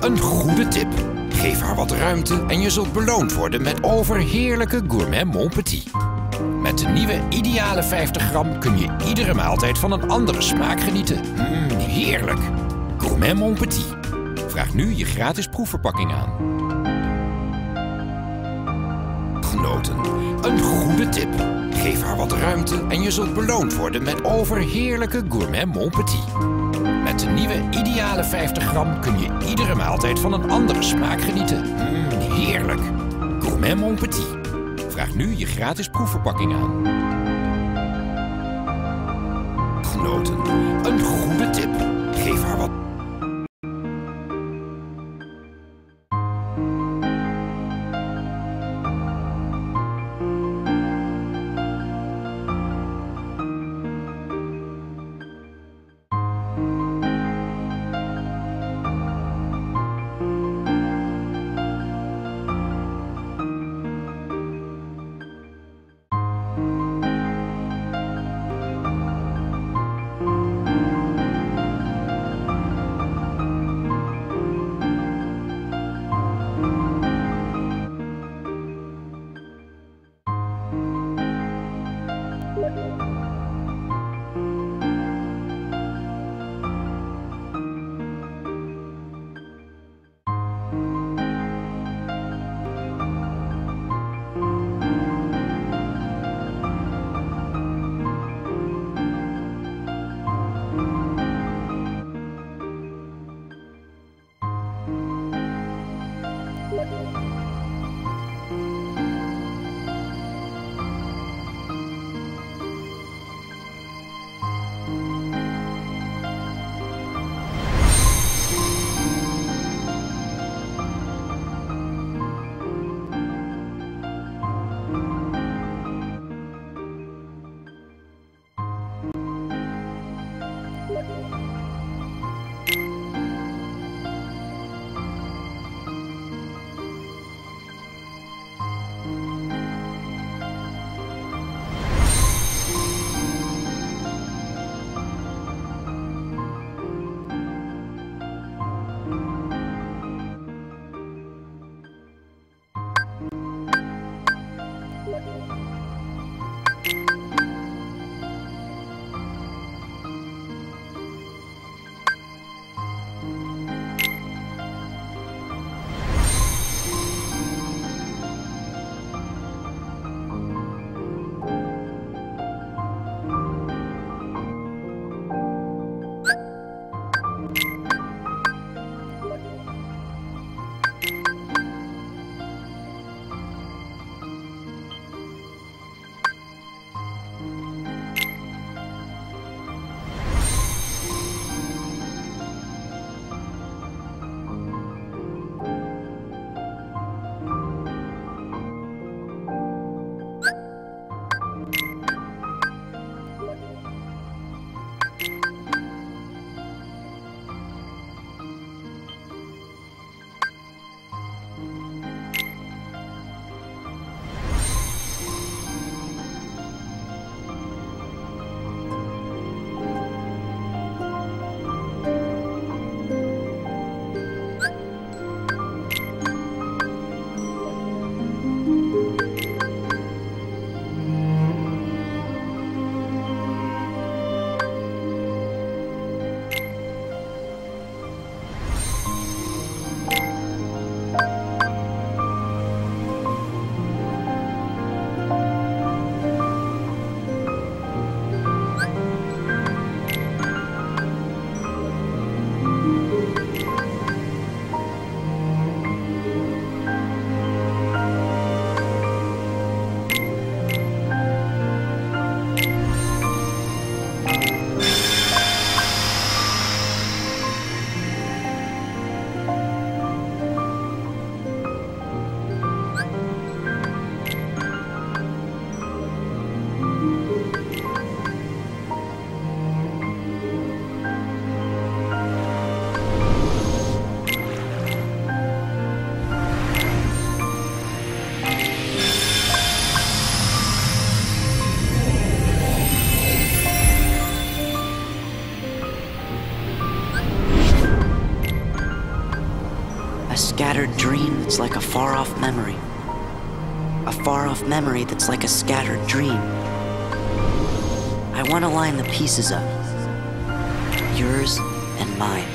Een goede tip. Geef haar wat ruimte en je zult beloond worden met overheerlijke gourmet Mon Petit. Met de nieuwe ideale 50 gram kun je iedere maaltijd van een andere smaak genieten. Mmm, heerlijk. Gourmet Mon Petit. Vraag nu je gratis proefverpakking aan. Genoten. Een goede tip. Geef haar wat ruimte en je zult beloond worden met overheerlijke gourmet Mon Petit. Met de nieuwe ideale 50 gram kun je iedere maaltijd van een andere smaak genieten. Mmm, heerlijk. Gourmet Mon Petit. Vraag nu je gratis proefverpakking aan. Genoten. Een goede tip. Geef haar wat. Far off memory. A far off memory that's like a scattered dream. I want to line the pieces up yours and mine.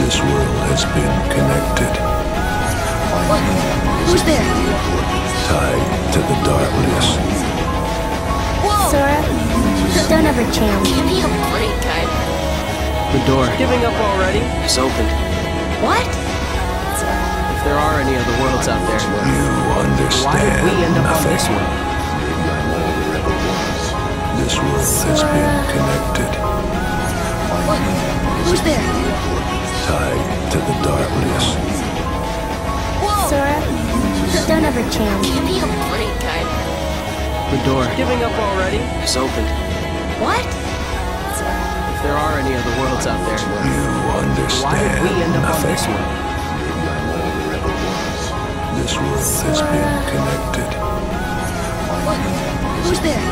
This world has been connected, Who's there? tied to the darkness. Sora, don't ever change. Give me a break, guy. The door. Giving up already? Is opened. What? If there are any other worlds out there, You understand why did we end up on nothing. this one? Maybe I'm all there ever was. This world has been connected, Who's there? Tied to the darkness. Sora, don't ever change. Give me a break, guy. The door. Giving up already? Is opened. What? If there are any other worlds out there, You understand why did we end up on nothing. this one? Maybe I'm all there ever was. This world has been connected, Who's there?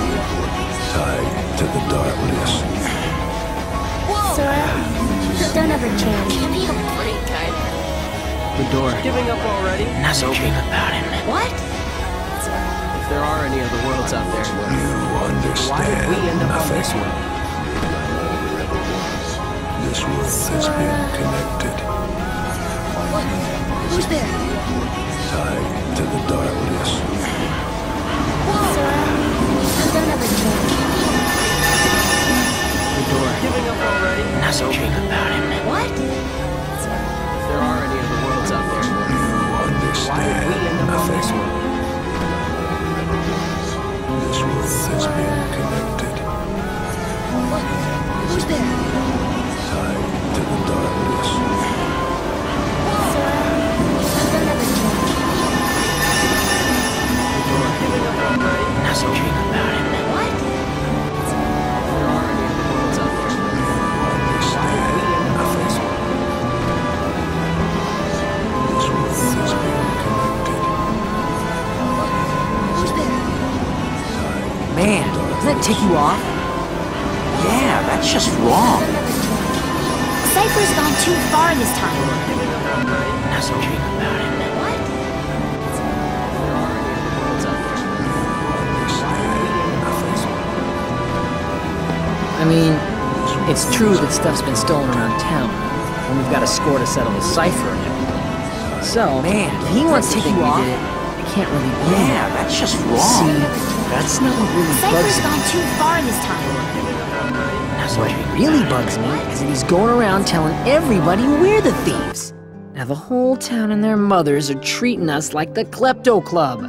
tied to the darkness. Sora, don't ever change. Give me a break, guy. The door. Giving up already? Is opened. about him. What? If there are any other worlds out there, You understand why did we end up on this one? This world has been connected, Who's there? tied to the darkness. Sora, don't ever change. The door. Giving up already? Is opened. about him. What? If there are any other worlds out there, You why did we end understand up on this one? This world has been connected, Who's there? tied to the darkness. Sora, don't ever change. Man, doesn't that tick you off? Yeah, that's just wrong. Don't ever change. Seifer's gone too far this time. Is opened. about him. What? If there are any other worlds out there, why did we end up on this one? I mean, it's true that stuff's been stolen around town, and we've got a score to settle with Seifer and everything. So, man, if he wants to take you off, I can't really blame Yeah, that's just wrong. See, that's not what really bugs Seifer's me. gone too far this time. That's What really bugs me is that he's going around telling everybody we're the thieves. Now the whole town and their mothers are treating us like the Klepto Club.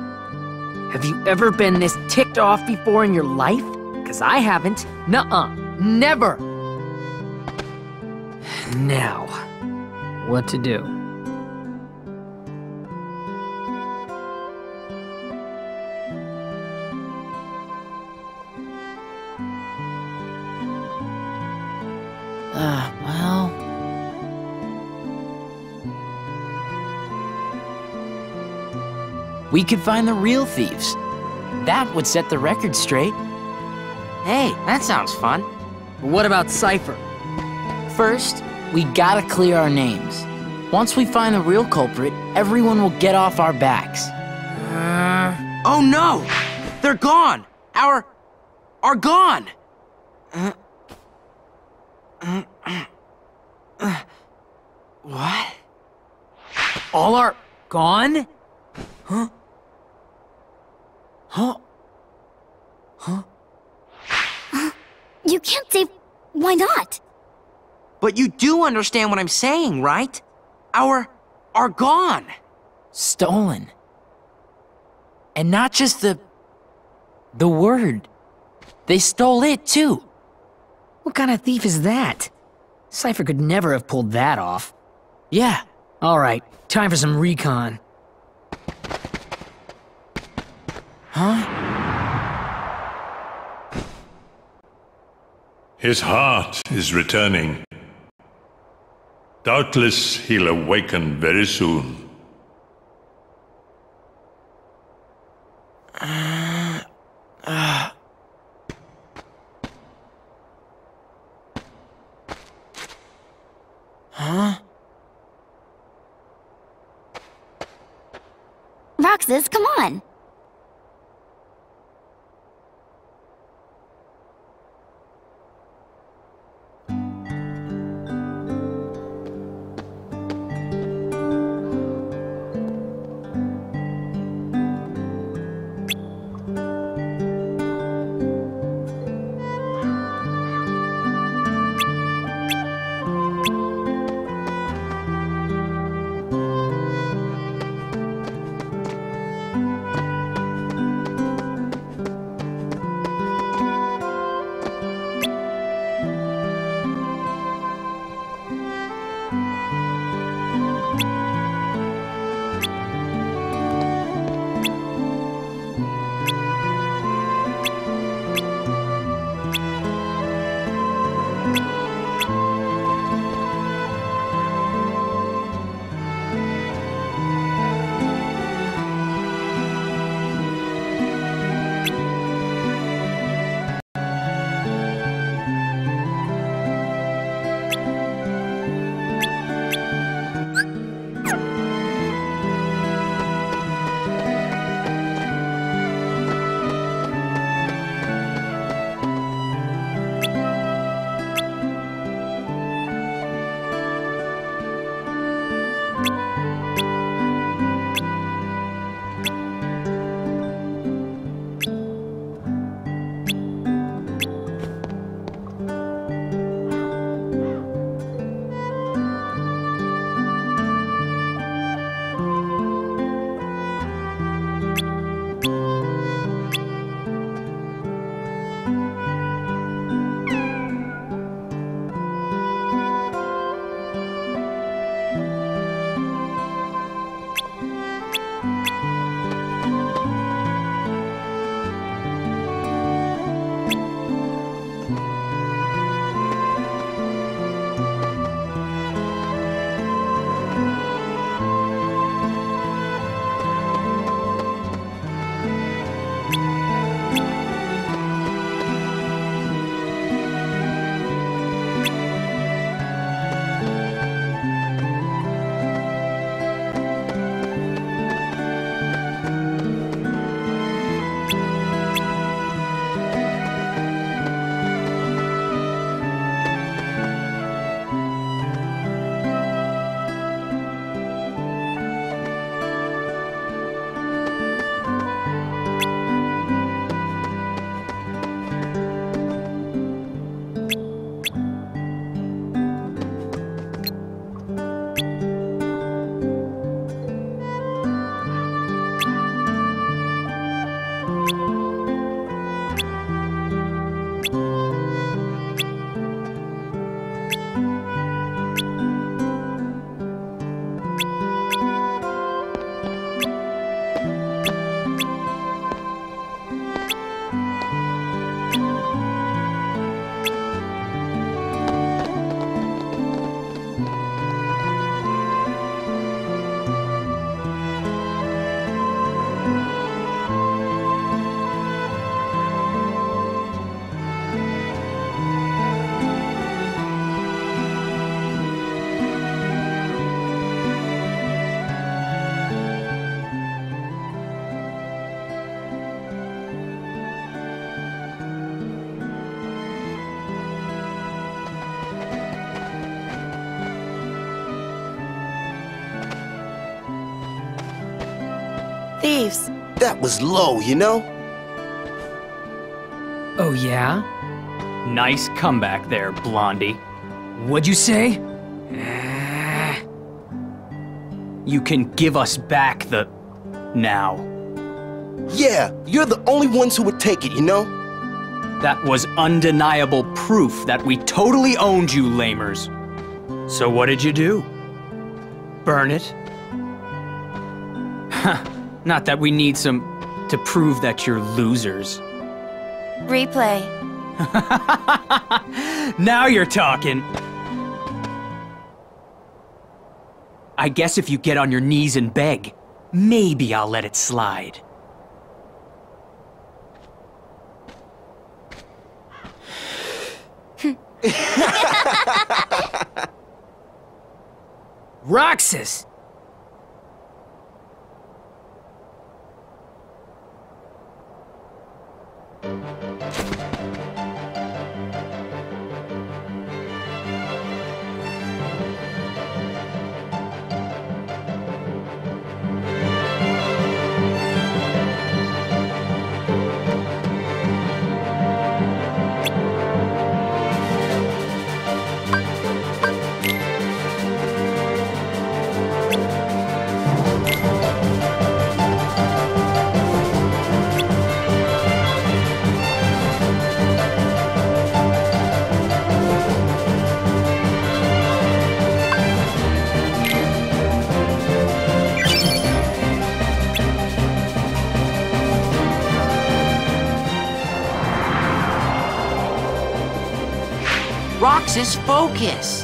Have you ever been this ticked off before in your life? Cause I haven't. Nuh-uh. Never. Now, what to do? We could find the real thieves. That would set the record straight. Hey, that sounds fun. What about Seifer? First, we gotta clear our names. Once we find the real culprit, everyone will get off our backs. Uh, oh no! They're gone! Our. are gone! What? All are gone? You can't say. Why not? But you do understand what I'm saying, right? Our. are gone! Stolen. And not just the. the word. They stole it too. What kind of thief is that? Seifer could never have pulled that off. Yeah, All right, time for some recon. His heart is returning. Doubtless he'll awaken very soon. Huh? Roxas, come on. That was low, you know? Oh, yeah? Nice comeback there, Blondie. What'd you say? Ah. You can give us back the. now. Yeah, you're the only ones who would take it, you know? That was undeniable proof that we totally owned you, lamers. So what did you do? Burn it? Huh, not that we need some to prove that you're losers. Replay. now you're talking. I guess if you get on your knees and beg, maybe I'll let it slide. Roxas! Roxas, focus.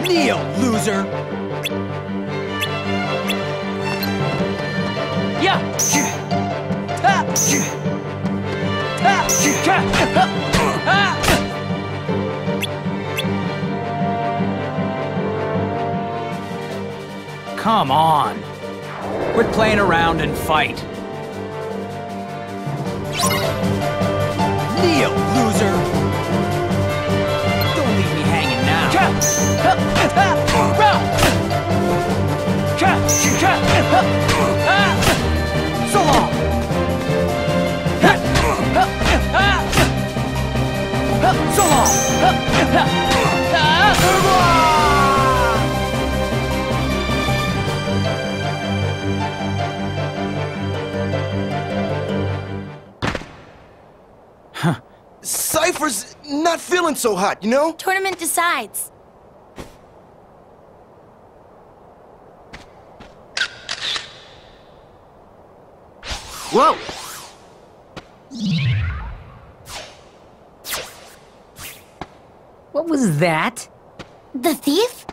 Kneel, loser! Yeah! Come on. Quit playing around and fight. Seifer's not feeling so hot, you know? Tournament decides. Whoa! What was that? The thief?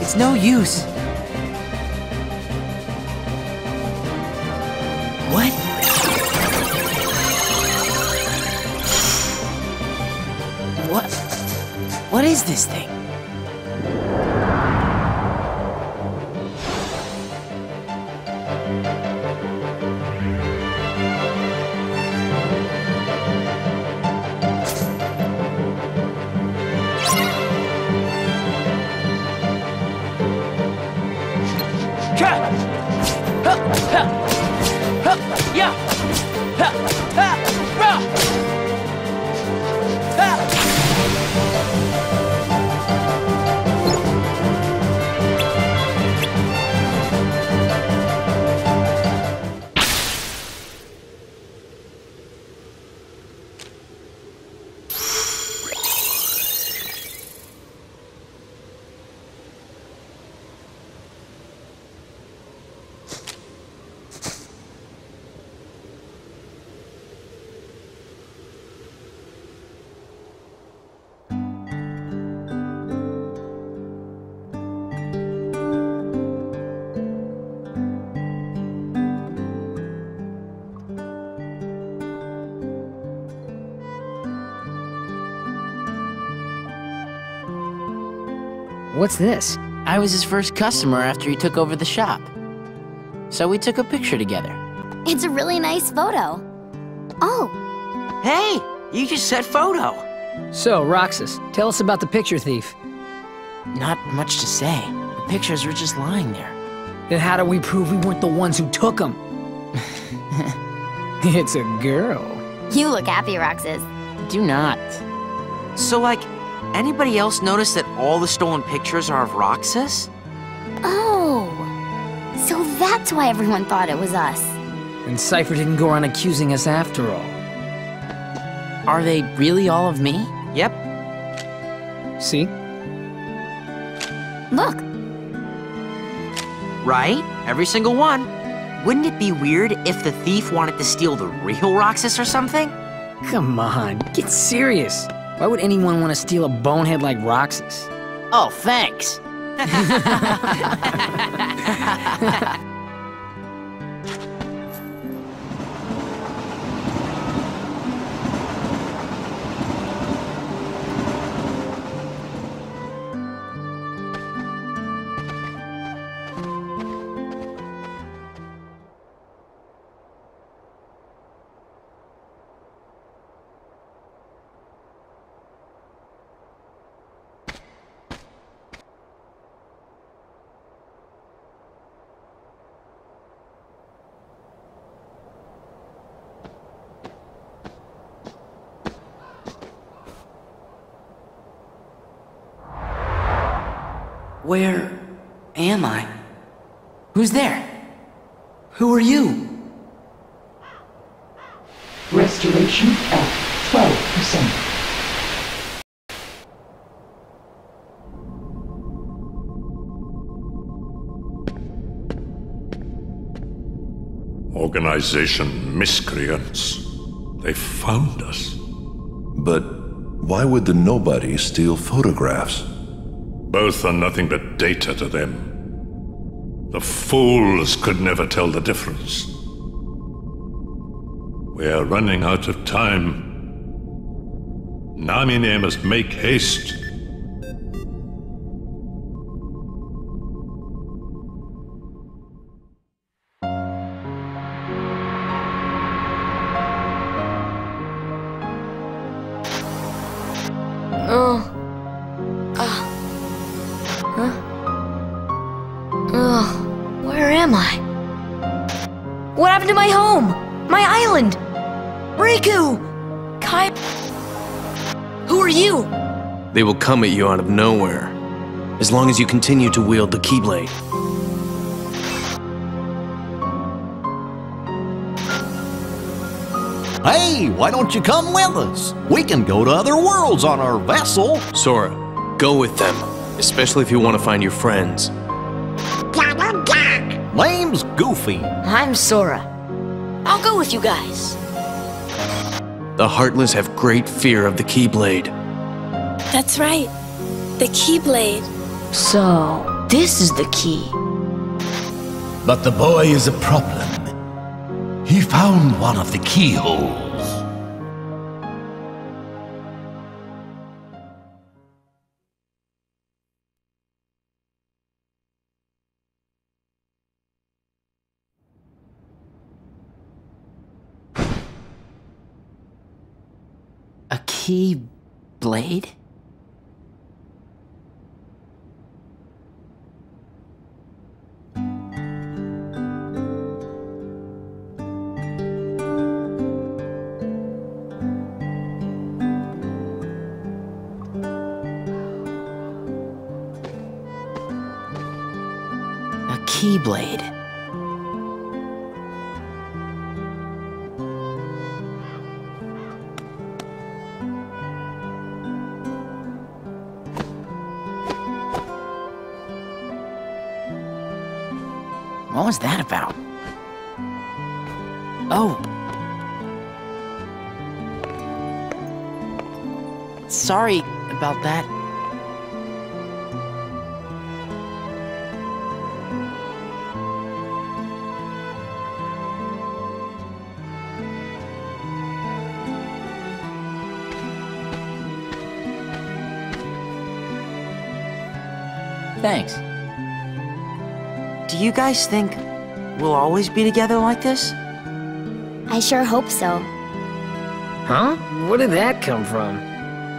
It's no use. What is this thing? What's this? I was his first customer after he took over the shop. So we took a picture together. It's a really nice photo. Oh, Hey, you just said photo. So, Roxas, tell us about the picture thief. Not much to say. The pictures were just lying there. Then how do we prove we weren't the ones who took them? it's a girl. you look happy, Roxas. Do not. So, like, anybody else notice that all the stolen pictures are of Roxas? Oh, so that's why everyone thought it was us. And Seifer didn't go around accusing us after all. Are they really all of me? Yep. See? Look, Right? Every single one. Wouldn't it be weird if the thief wanted to steal the real Roxas or something? Come on, get serious. Why would anyone want to steal a bonehead like Roxas? Oh, thanks. Where am I? Who's there? Who are you? Restoration at 12%. Organization miscreants. They found us. But why would the nobody steal photographs? Both are nothing but data to them. The fools could never tell the difference. We are running out of time. Namine must make haste. Will come at you out of nowhere. As long as you continue to wield the Keyblade. Hey, why don't you come with us? We can go to other worlds on our vessel. Sora, go with them. Especially if you want to find your friends. Name's Goofy. I'm Sora. I'll go with you guys. The Heartless have great fear of the Keyblade. That's right. The Keyblade. So, this is the key. But the boy is a problem. He found one of the keyholes. A key blade? About that. Thanks. Do you guys think we'll always be together like this? I sure hope so. Huh? Where did that come from?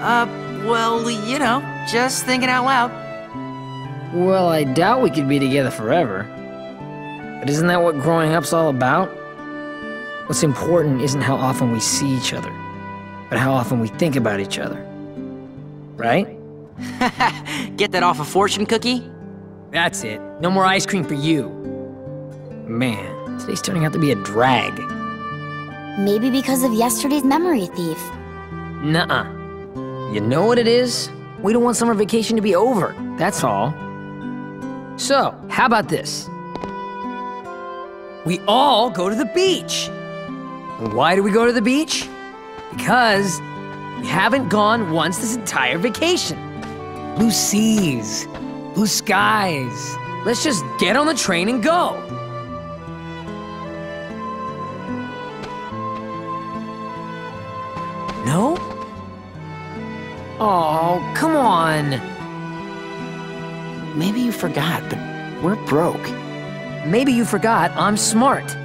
Uh, well, you know, just thinking out loud. Well, I doubt we could be together forever. But isn't that what growing up's all about? What's important isn't how often we see each other, but how often we think about each other. Right? Get that off a fortune cookie? That's it. No more ice cream for you. Man, today's turning out to be a drag. Maybe because of yesterday's memory thief. Nuh-uh. You know what it is? We don't want summer vacation to be over, that's all. So, how about this? We all go to the beach. Why do we go to the beach? Because we haven't gone once this entire vacation. Blue seas, blue skies. Let's just get on the train and go. On. Maybe you forgot, but we're broke. Maybe you forgot I'm smart.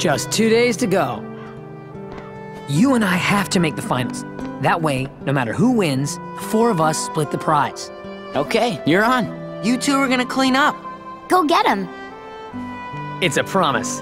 Just two days to go. You and I have to make the finals. That way, no matter who wins, the four of us split the prize. Okay, you're on. You two are gonna clean up. Go get him. It's a promise.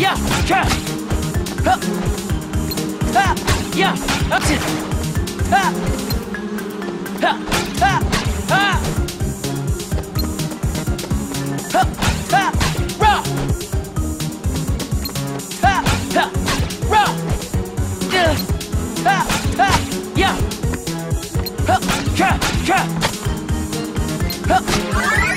Yeah! Try! Huh! Ha! Yeah! It! Ha! Ha! Ha! Ha! Ha! Ha! Rah! Ha! Ha! Rah! Yeah! Ha! Ha! Yeah! Ha!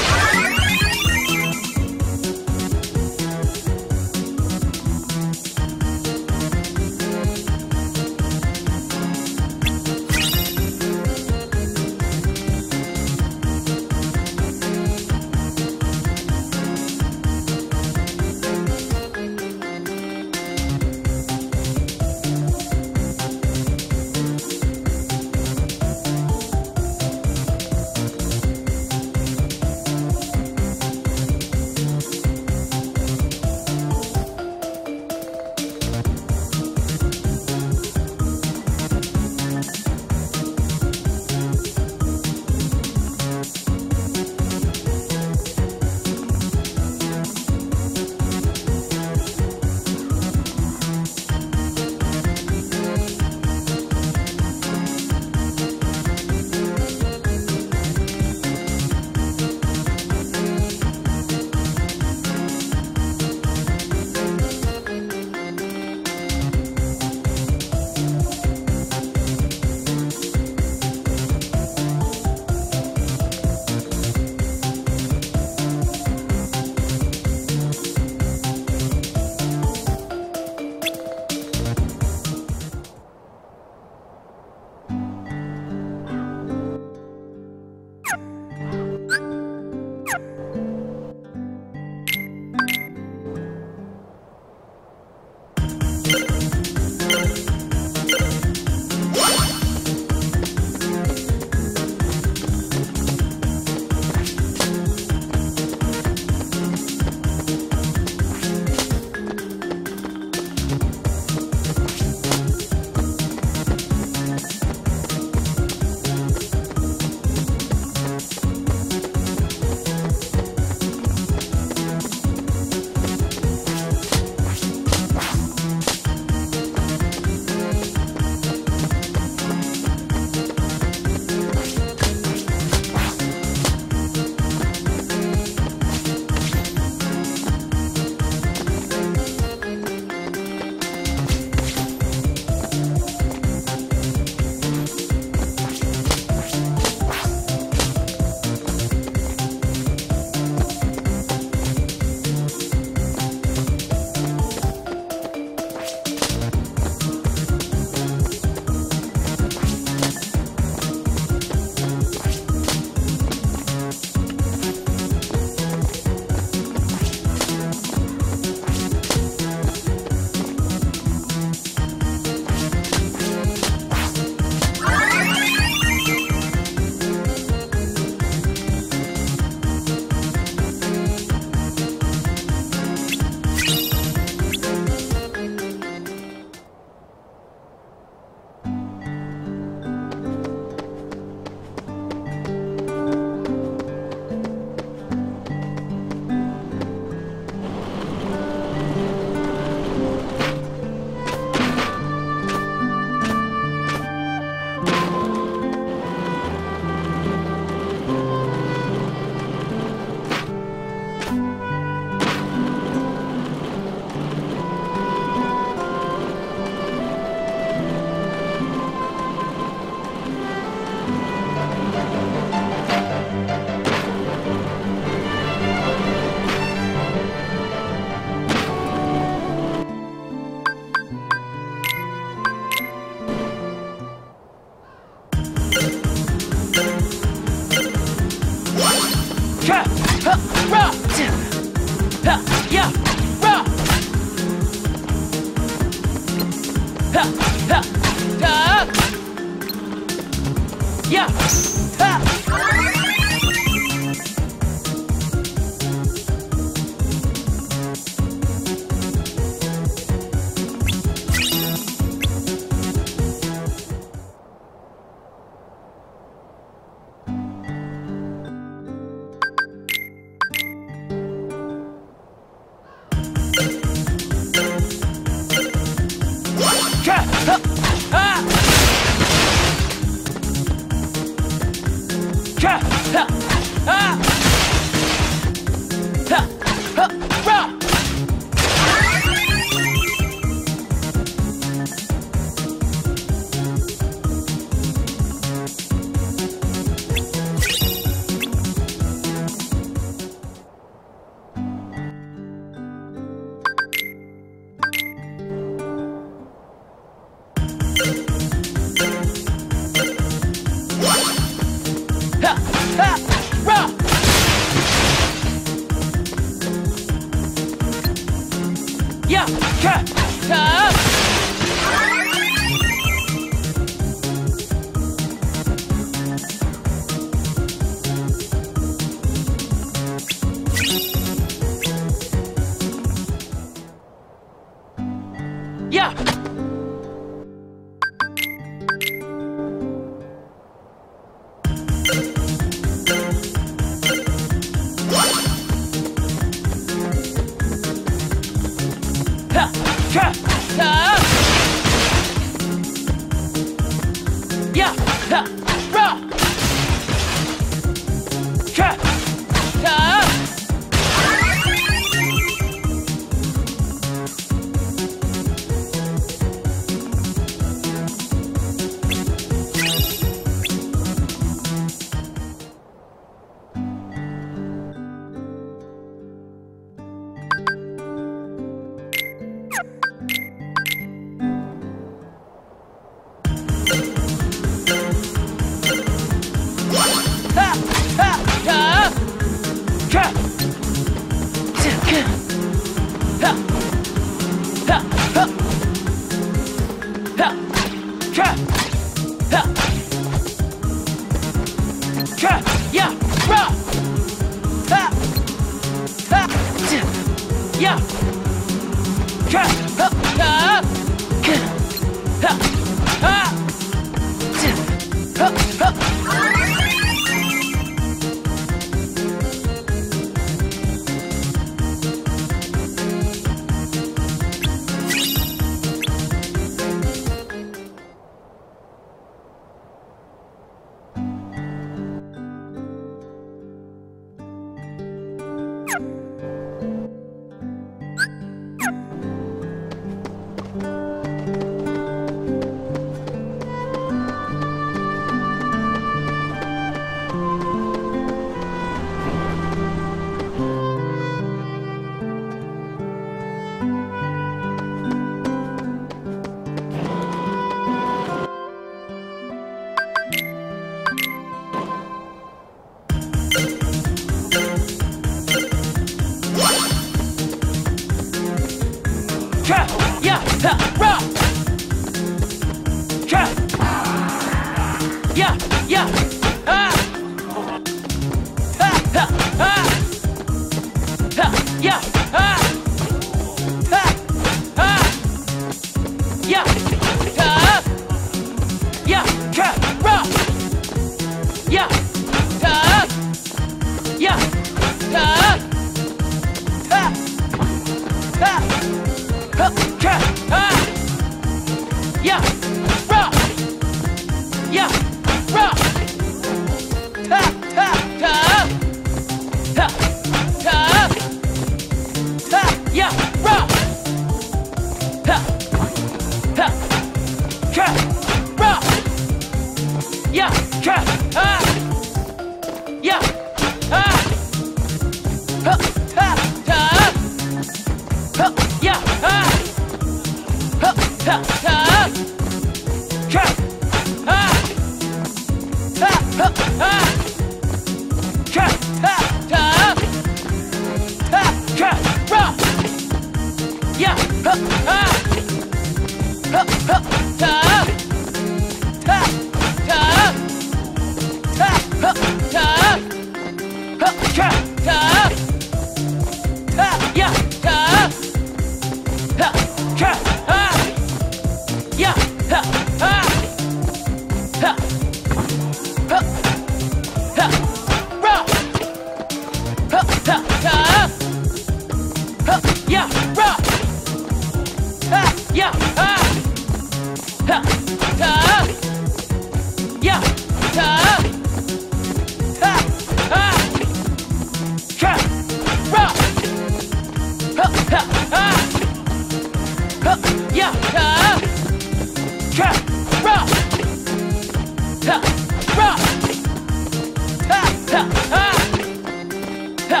Ha!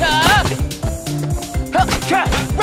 Ha! Ha!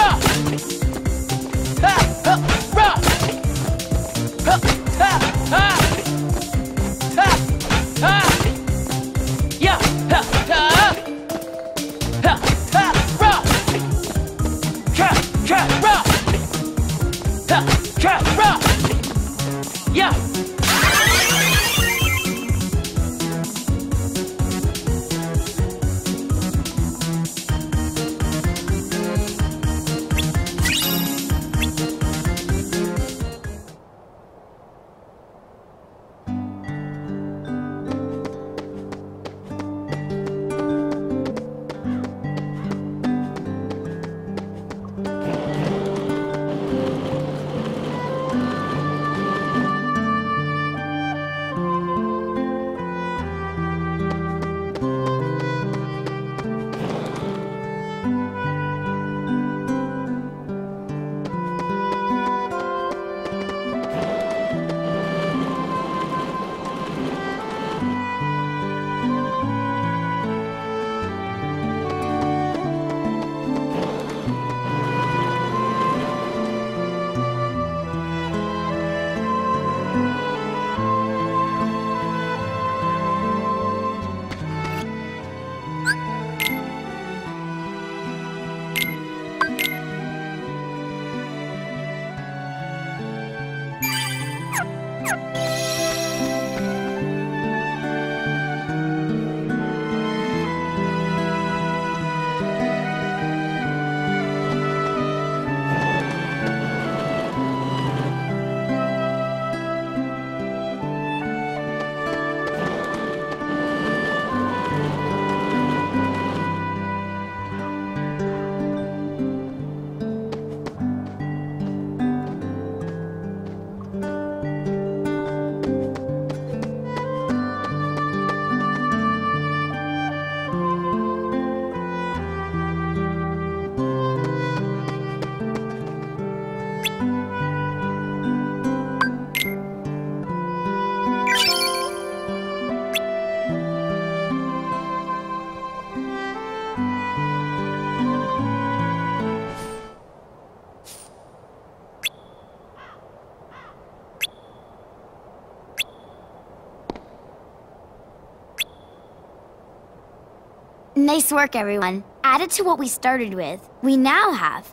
Nice work, everyone. Added to what we started with, we now have...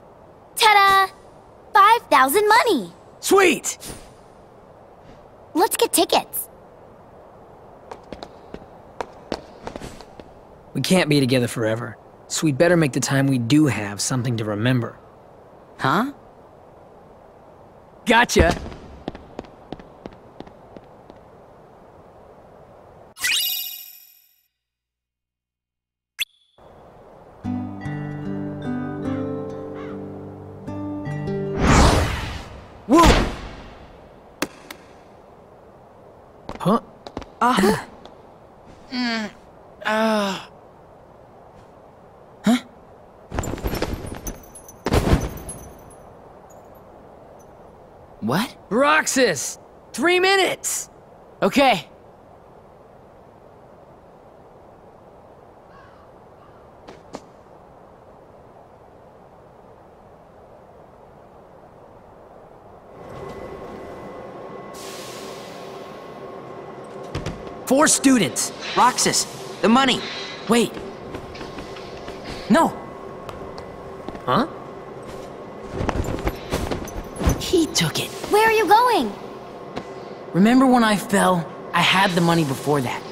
Ta-da! 5,000 munny! Sweet! Let's get tickets. We can't be together forever, so we'd better make the time we do have something to remember. Huh? Gotcha! Roxas! Three minutes! Okay. Four students! Roxas, the money. Wait. No. Huh? Took it. Where are you going? Remember when I fell? I had the munny before that.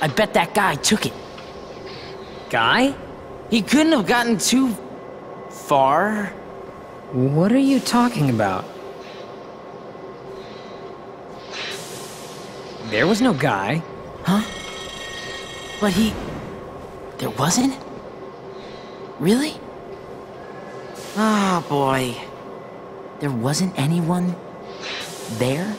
I bet that guy took it. Guy? He couldn't have gotten too far. What are you talking about? There was no guy. Huh? But he... There wasn't? Really? Oh, boy. There wasn't anyone there?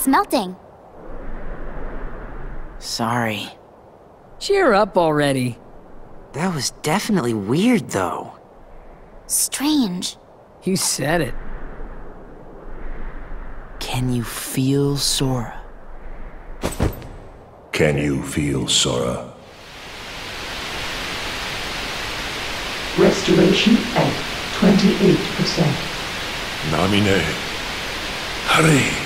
It's melting. Sorry. Cheer up already. That was definitely weird, though. Strange. You said it. Can you feel Sora? Can you feel Sora? Restoration at 28%. Namine. Hurry.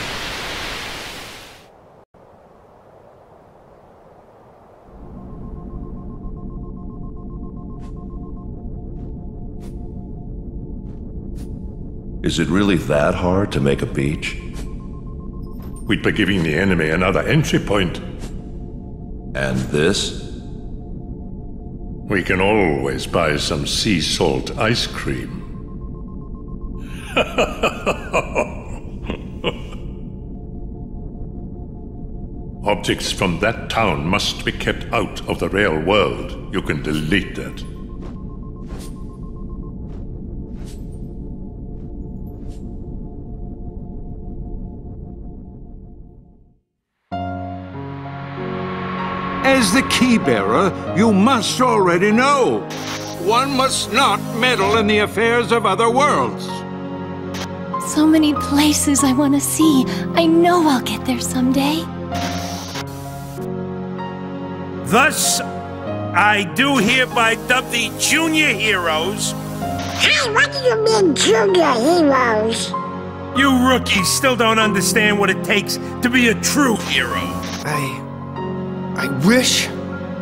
Is it really that hard to make a beach? We'd be giving the enemy another entry point. And this? We can always buy some sea salt ice cream. Objects from that town must be kept out of the real world. You can delete that. As the key bearer, you must already know. One must not meddle in the affairs of other worlds. So many places I want to see. I know I'll get there someday. Thus, I do hereby dub the junior heroes. Hey, what do you mean, junior heroes? You rookies still don't understand what it takes to be a true hero. I. I wish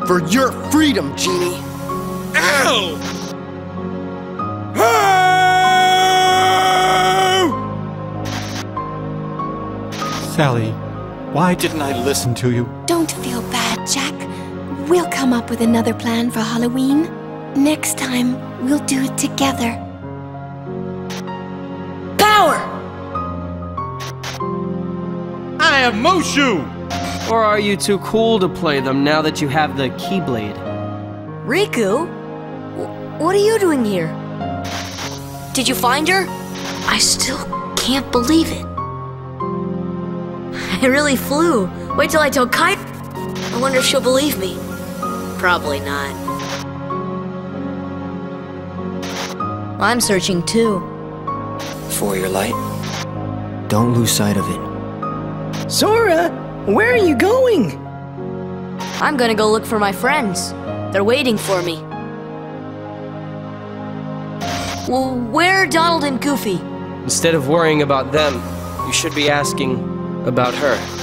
for your freedom, Genie. Ow! Oh! Sally, why didn't I listen to you? Don't feel bad, Jack. We'll come up with another plan for Halloween. Next time, we'll do it together. Power! I am Mushu! Or are you too cool to play them now that you have the Keyblade? Riku? What are you doing here? Did you find her? I still can't believe it. I really flew. Wait till I tell Kai. I wonder if she'll believe me. Probably not. I'm searching too. For your light. Don't lose sight of it. Sora, where are you going? I'm gonna go look for my friends. They're waiting for me. Well, where are Donald and Goofy? Instead of worrying about them, you should be asking about her.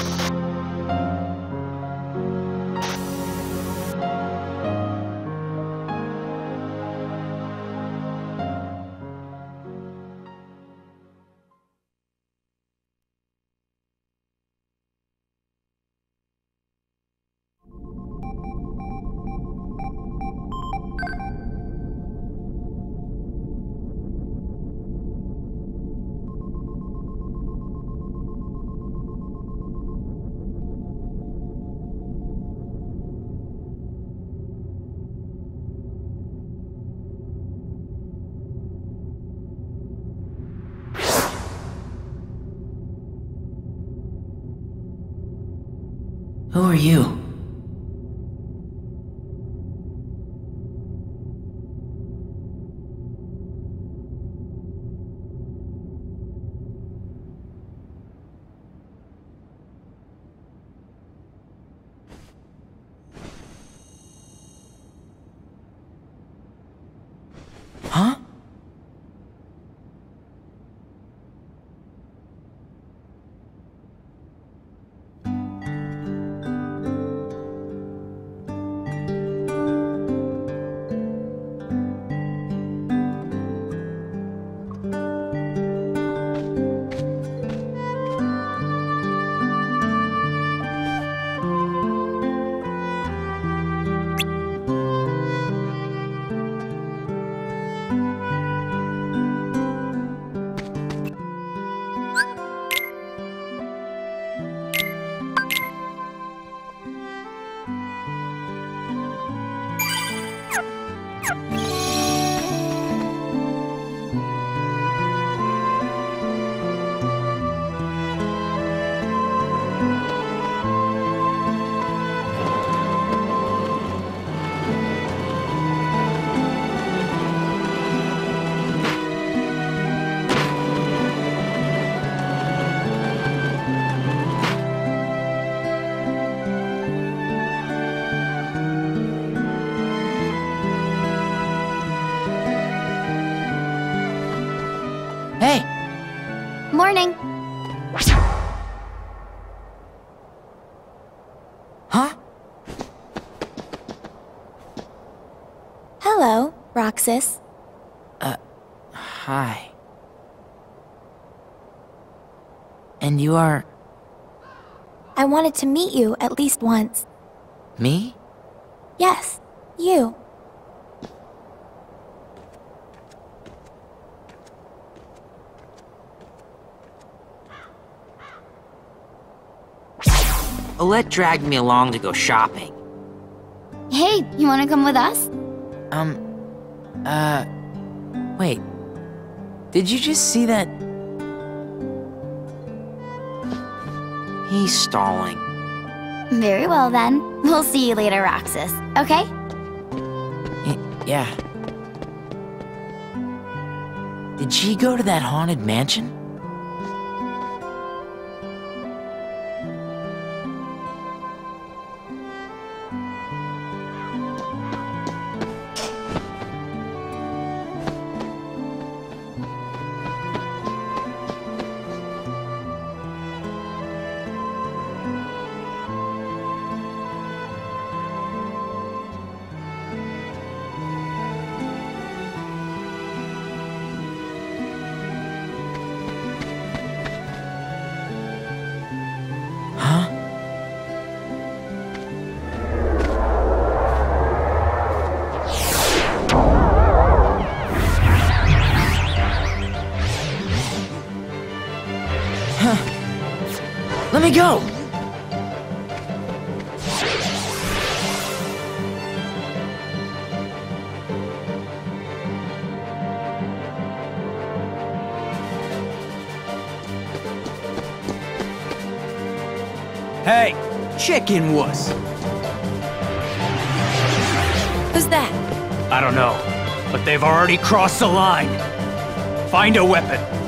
Roxas. Uh, hi. And you are I wanted to meet you at least once. me? Yes, you. Olette dragged me along to go shopping. Hey, you wanna come with us? Um, uh, wait. Did you just see that? He's stalling. Very well then. We'll see you later, Roxas. Okay? Y- yeah. Did she go to that haunted mansion? Let go! Hey, chicken wuss. Who's that? I don't know, but they've already crossed the line. Find a weapon.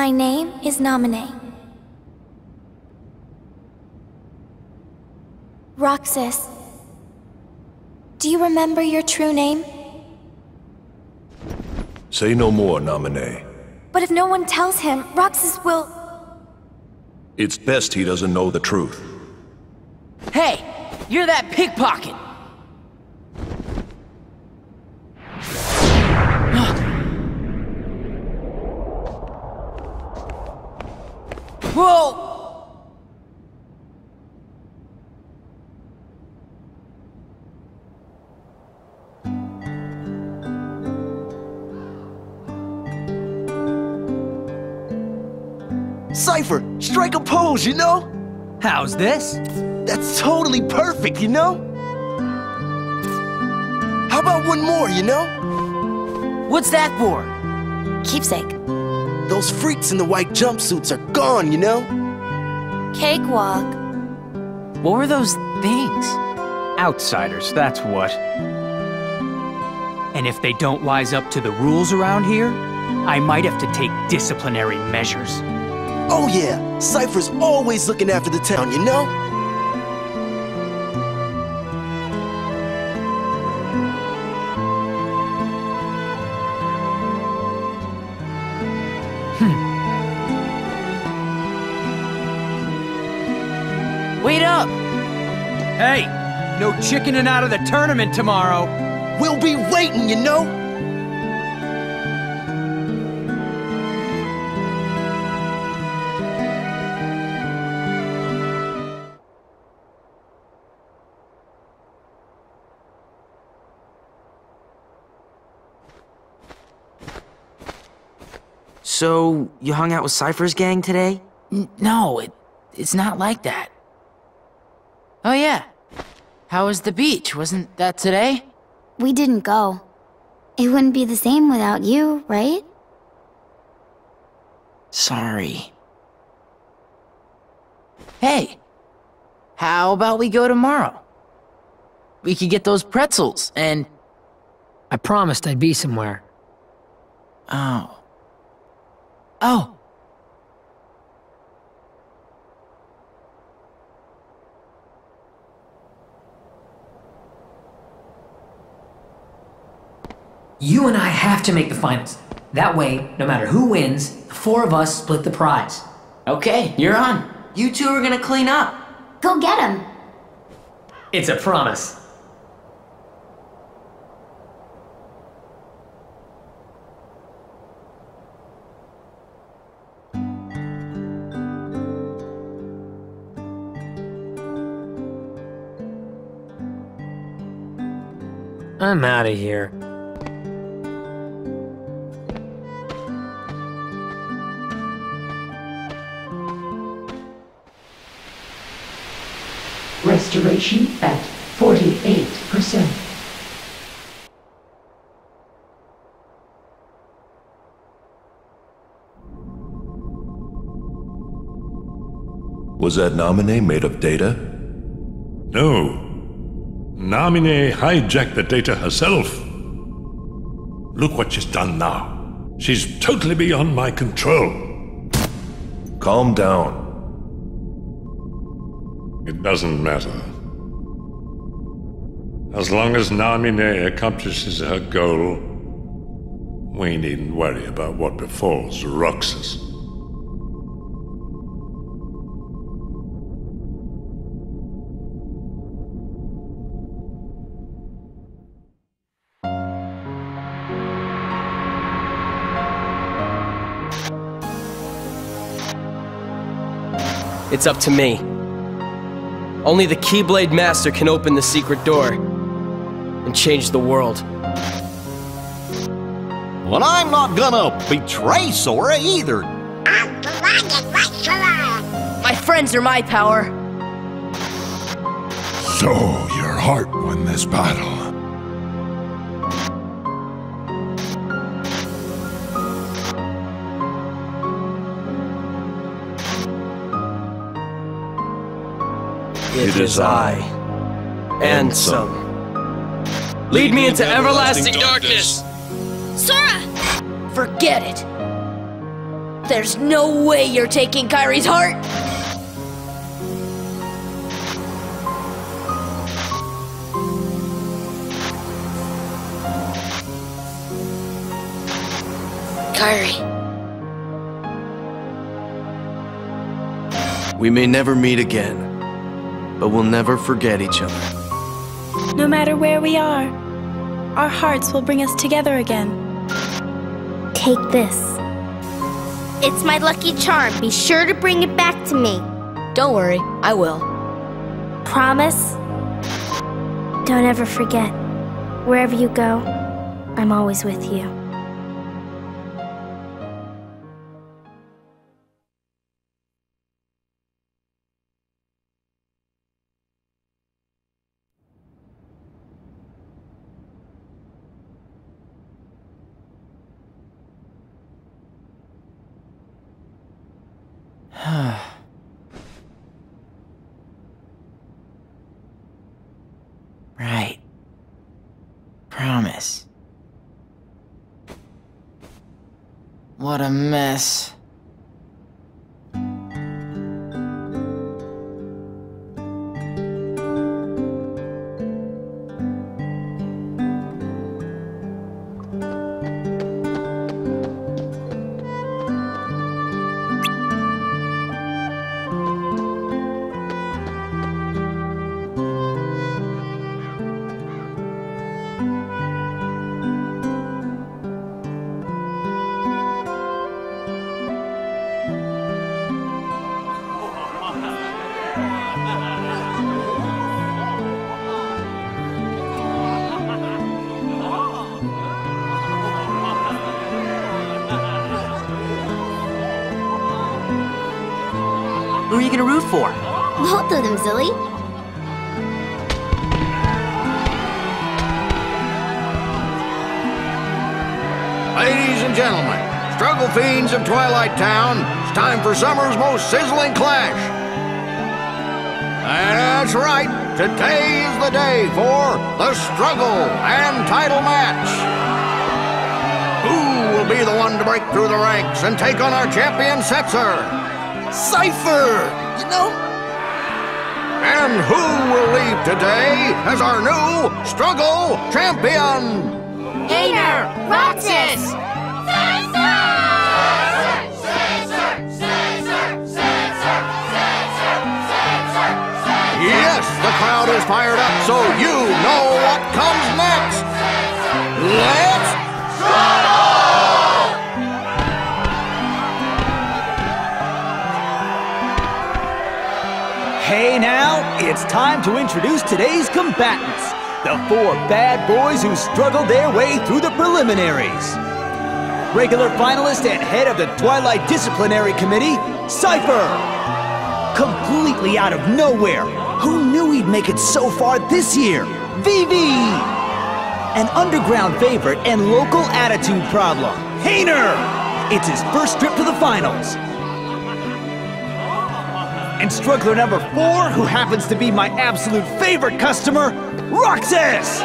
My name is Namine. Roxas. Do you remember your true name? Say no more, Naminé. But if no one tells him, Roxas will. It's best he doesn't know the truth. Hey, you're that pickpocket. Seifer, strike a pose, you know? How's this? That's totally perfect, you know? How about one more, you know? What's that for? Keepsake. Those freaks in the white jumpsuits are gone, you know? Cakewalk. What were those things? Outsiders, that's what. And if they don't wise up to the rules around here, I might have to take disciplinary measures. Oh yeah, Seifer's always looking after the town, you know? Hmm. Wait up! Hey, no chickening out of the tournament tomorrow. We'll be waiting, you know? So, you hung out with Seifer's gang today? N no, it, it's not like that. Oh yeah. How was the beach? Wasn't that today? We didn't go. It wouldn't be the same without you, right? Sorry. Hey, how about we go tomorrow? We could get those pretzels and... I promised I'd be somewhere. Oh. Oh. You and I have to make the finals. That way, no matter who wins, the four of us split the prize. Okay, you're on. You two are gonna clean up. Go get him. It's a promise. I'm out of here. Restoration at 48%. Was that Namine made of data? No. Namine hijacked the data herself. Look what she's done now. She's totally beyond my control. Calm down. It doesn't matter. As long as Namine accomplishes her goal, we needn't worry about what befalls Roxas. It's up to me. Only the Keyblade Master can open the secret door and change the world. Well, I'm not gonna betray Sora either. My friends are my power. So, your heart won this battle. It is I, Ansem. Lead me into everlasting darkness! Sora! Forget it. There's no way you're taking Kairi's heart! Kairi. We may never meet again, but we'll never forget each other. No matter where we are, our hearts will bring us together again. Take this. It's my lucky charm. Be sure to bring it back to me. Don't worry, I will. Promise? Don't ever forget. Wherever you go, I'm always with you. What a mess. Both of them, silly. Ladies and gentlemen, struggle fiends of Twilight Town, it's time for summer's most sizzling clash. And that's right, today is the day for the struggle and title match. Who will be the one to break through the ranks and take on our champion Setzer? Seifer! You know? And who will leave today as our new struggle champion? Hayner! Roxas! Yes, the crowd is fired up, so you know what comes next. Let's it's time to introduce today's combatants. The four bad boys who struggled their way through the preliminaries. Regular finalist and head of the Twilight Disciplinary Committee, Seifer. Completely out of nowhere. Who knew he'd make it so far this year? Vivi! An underground favorite and local attitude problem, Hayner! It's his first trip to the finals. And struggler number four, who happens to be my absolute favorite customer, Roxas!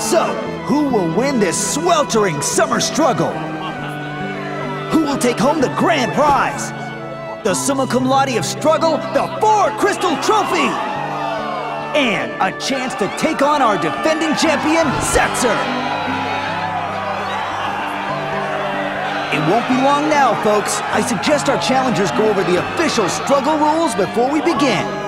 So, who will win this sweltering summer struggle? Who will take home the grand prize? The summa cum laude of struggle, the Four Crystal Trophy! And a chance to take on our defending champion, Setzer! It won't be long now, folks. I suggest our challengers go over the official struggle rules before we begin.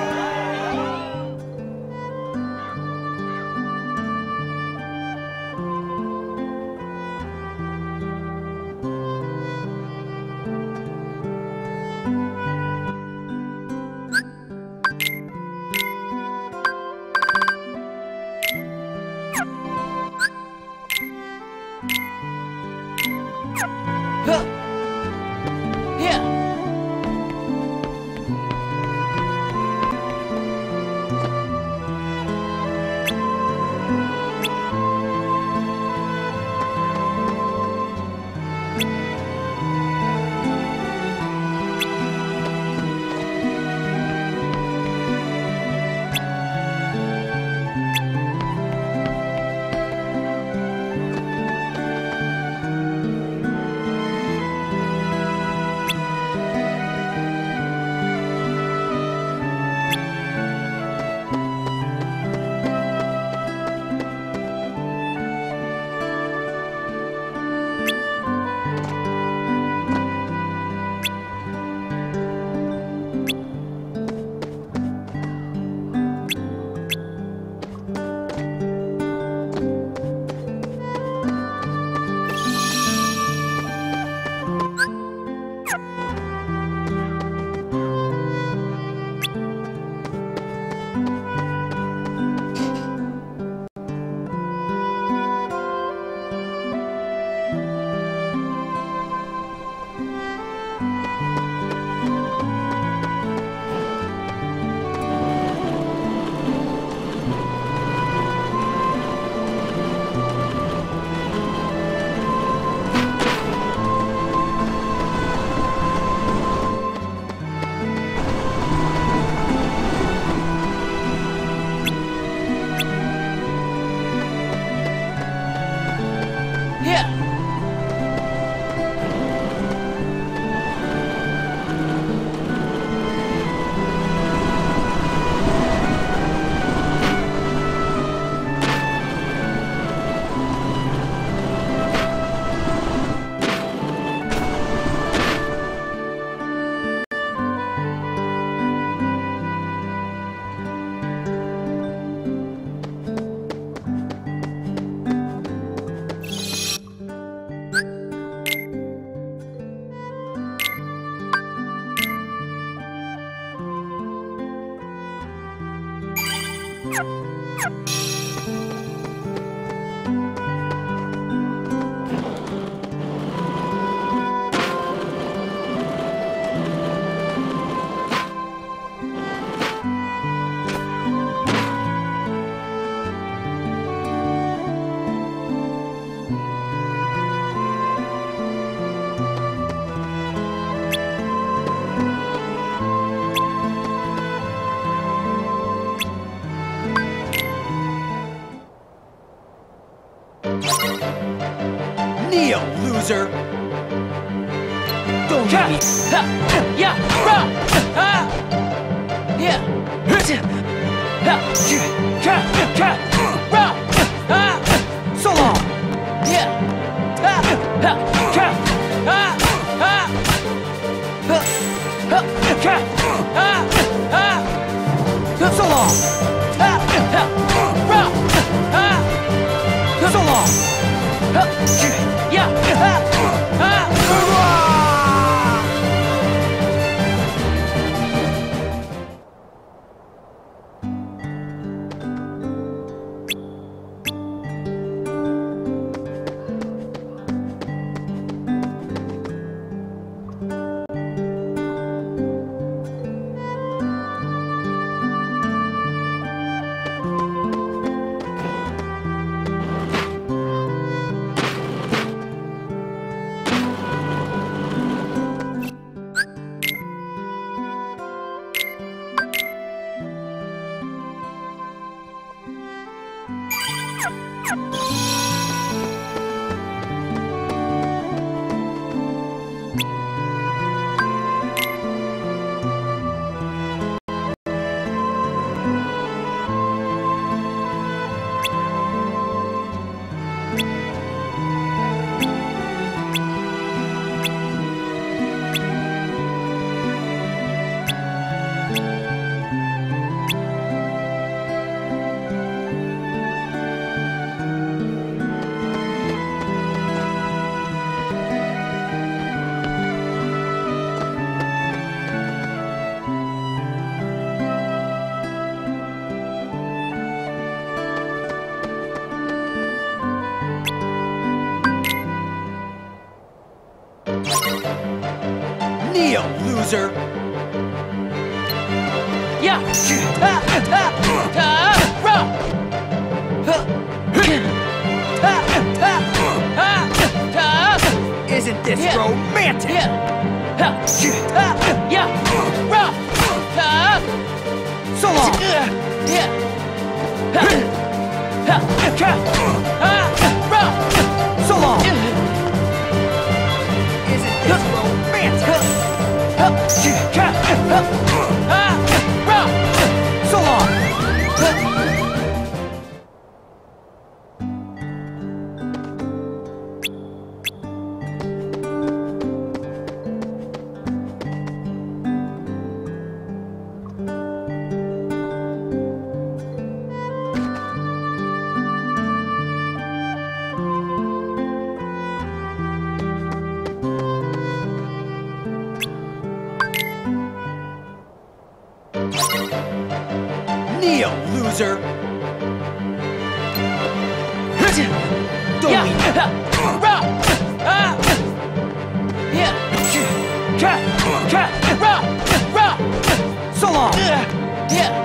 Yeah!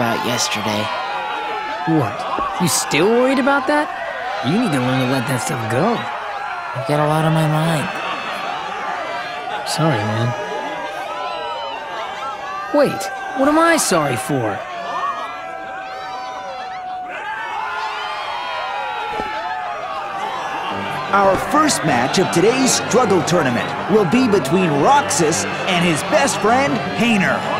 About yesterday. What? You still worried about that? You need to learn to let that stuff go. I've got a lot on my mind. Sorry, man. Wait, what am I sorry for? Our first match of today's Struggle Tournament will be between Roxas and his best friend, Hayner.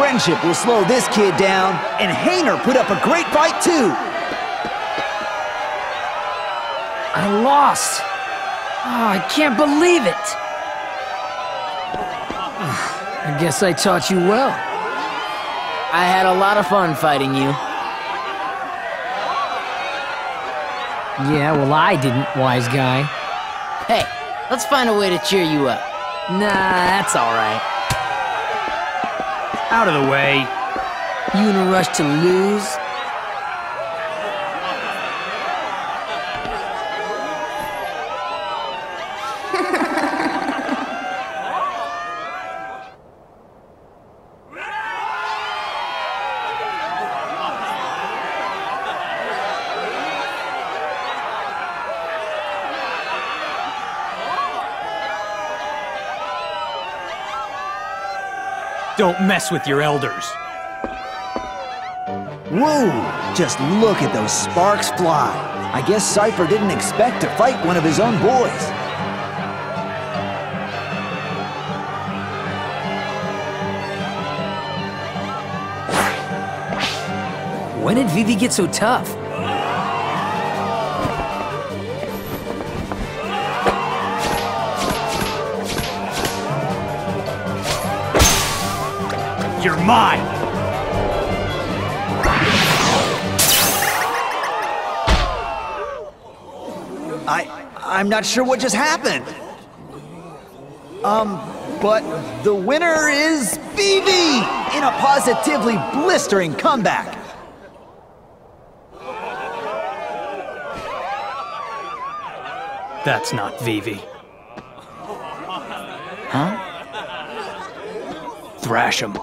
Friendship will slow this kid down, and Hayner put up a great fight too. I lost. Oh, I can't believe it. Ah, I guess I taught you well. I had a lot of fun fighting you. Yeah, well, I didn't, wise guy. Hey, let's find a way to cheer you up. Nah, that's all right. Out of the way. You in a rush to lose? Don't mess with your elders. Whoa! Just look at those sparks fly. I guess Seifer didn't expect to fight one of his own boys. When did Vivi get so tough? Mine! I... I'm not sure what just happened. Um, but the winner is Vivi in a positively blistering comeback. That's not Vivi. Huh? Thrash him.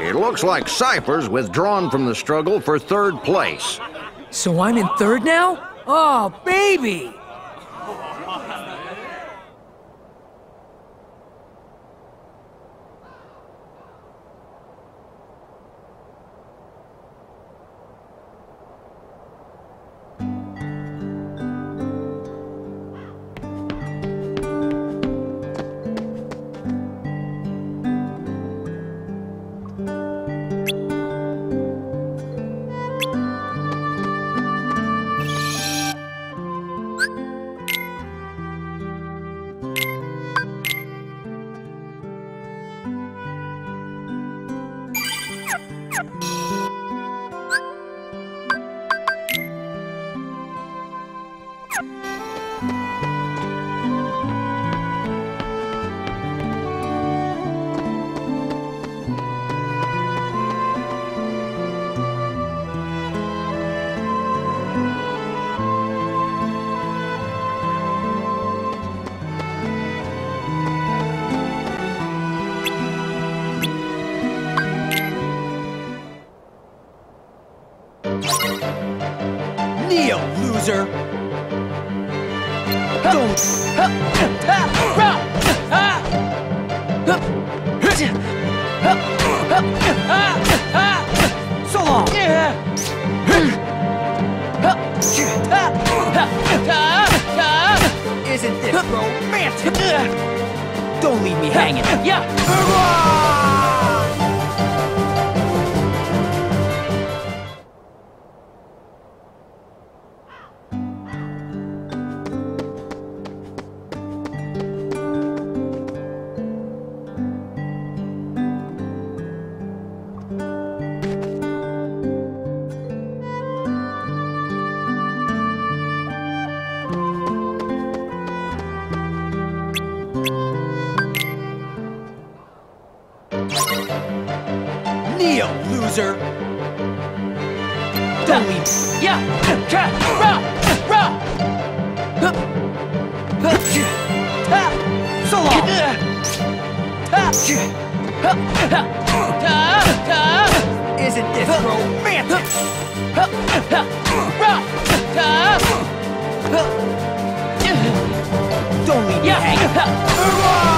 It looks like Seifer's withdrawn from the struggle for third place. So I'm in third now? Oh, baby! Isn't this romantic? Don't leave me hanging.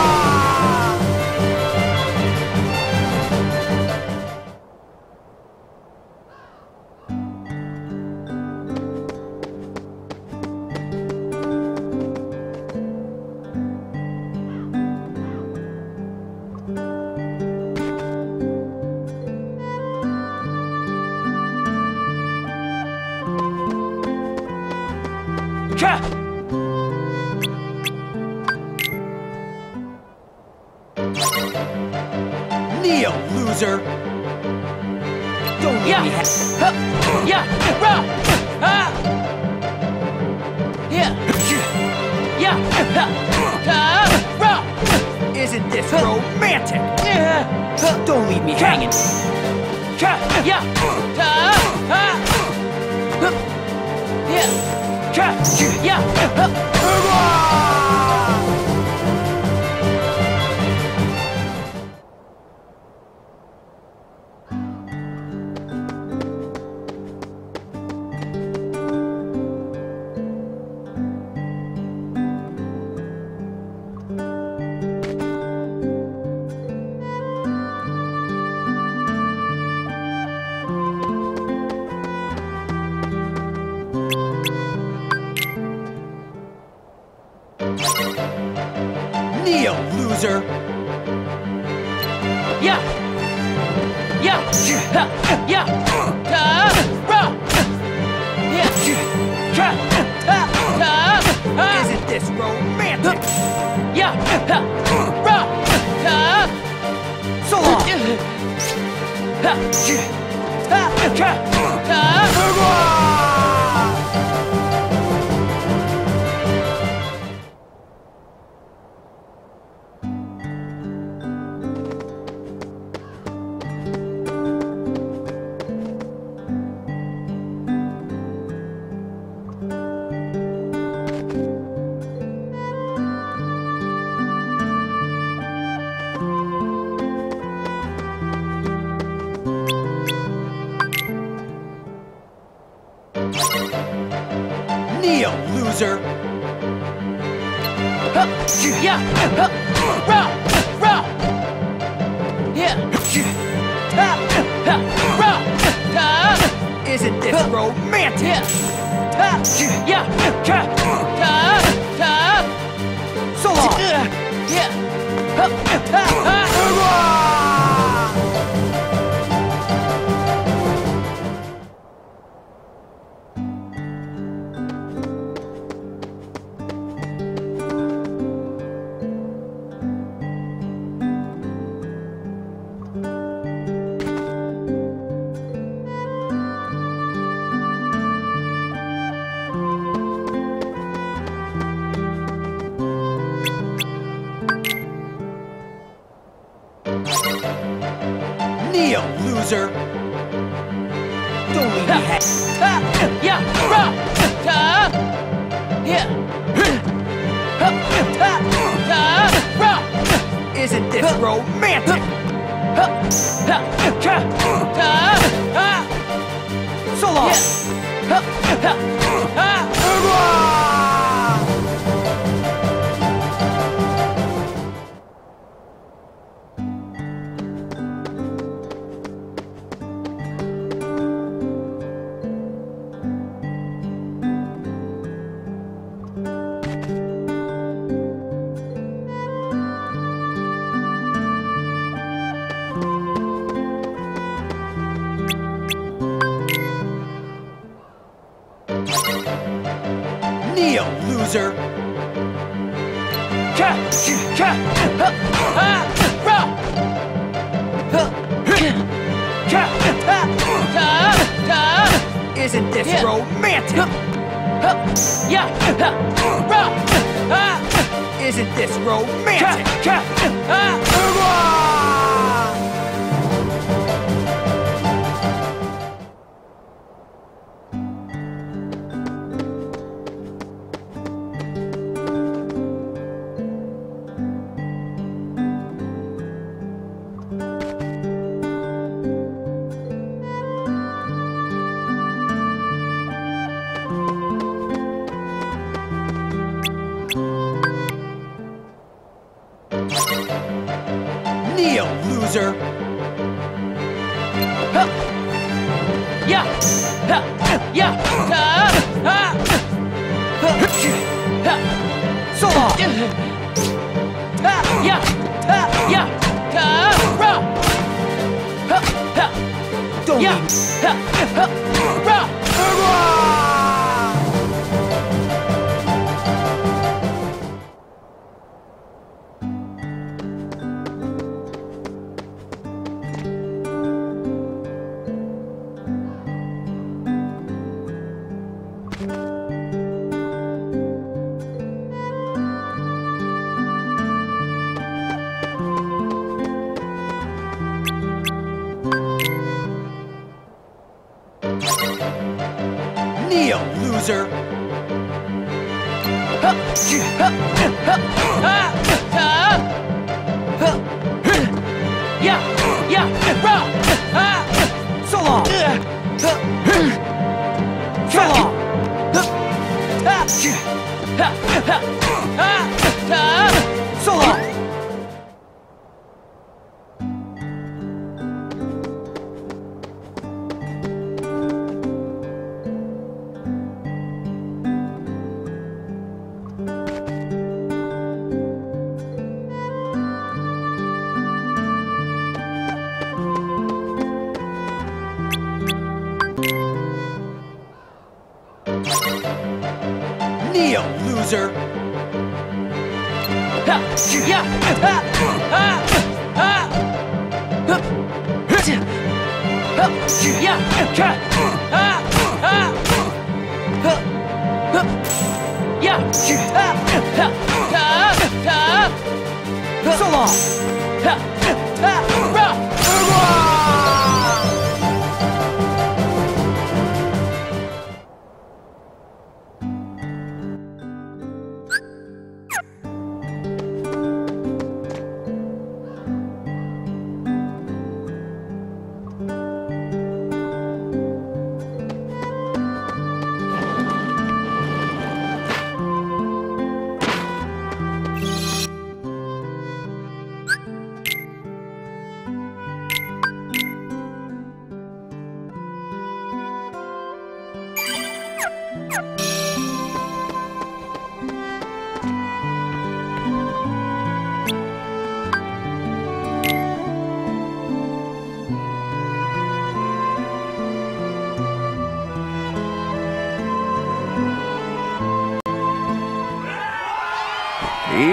Romantic? Ha. Ha. Cha. So long! Yeah.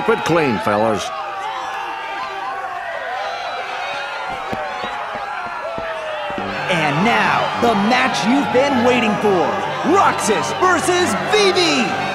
Keep it clean, fellas. And now, the match you've been waiting for. Roxas versus Vivi!